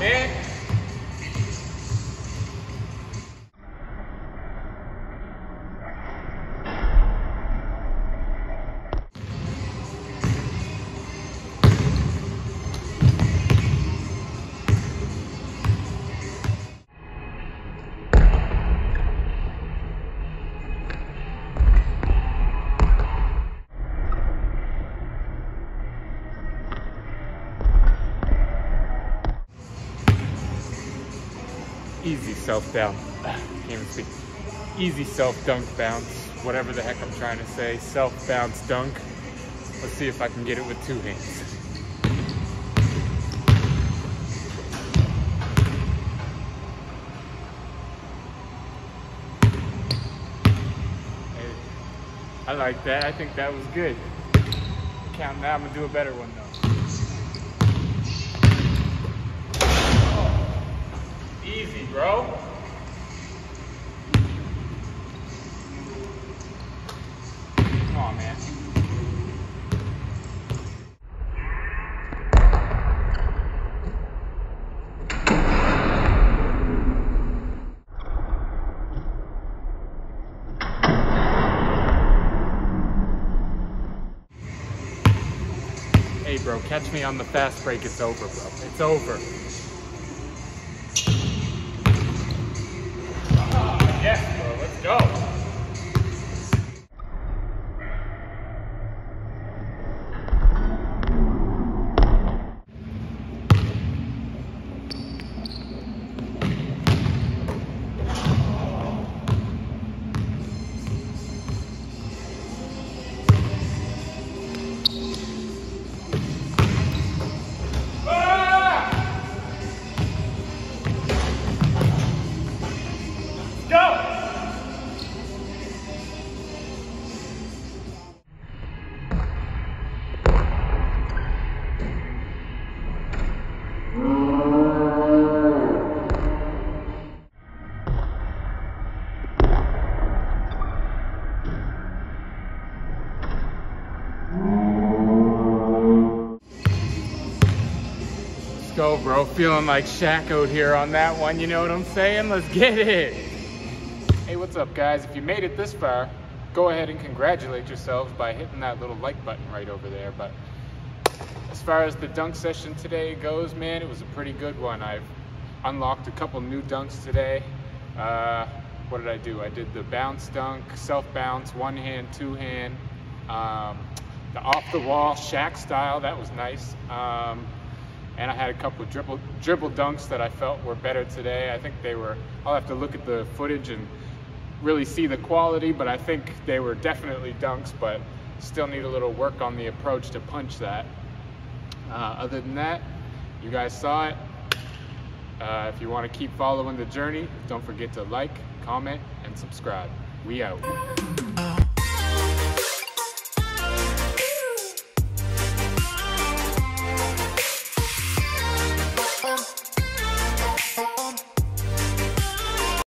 诶 easy self down. Can't even speak. Easy self dunk bounce, whatever the heck I'm trying to say. Self bounce dunk. Let's see if I can get it with two hands. I like that. I think that was good. Count now. I'm gonna do a better one though. Easy, bro. Come on, man. Hey, bro, catch me on the fast break. It's over, bro. It's over. Yes, bro, let's go. Go, bro. Feeling like Shaq out here on that one. You know what I'm saying? Let's get it. Hey, what's up, guys? If you made it this far, go ahead and congratulate yourselves by hitting that little like button right over there. But as far as the dunk session today goes, man, it was a pretty good one. I've unlocked a couple new dunks today. Uh, what did I do? I did the bounce dunk, self bounce, one hand, two hand, um, the off the wall Shaq style. That was nice. Um, and I had a couple of dribble dribble dunks that I felt were better today. I think they were. I'll have to look at the footage and really see the quality, but I think they were definitely dunks. But still need a little work on the approach to punch that. Uh, other than that, you guys saw it. Uh, if you want to keep following the journey, don't forget to like, comment, and subscribe. We out.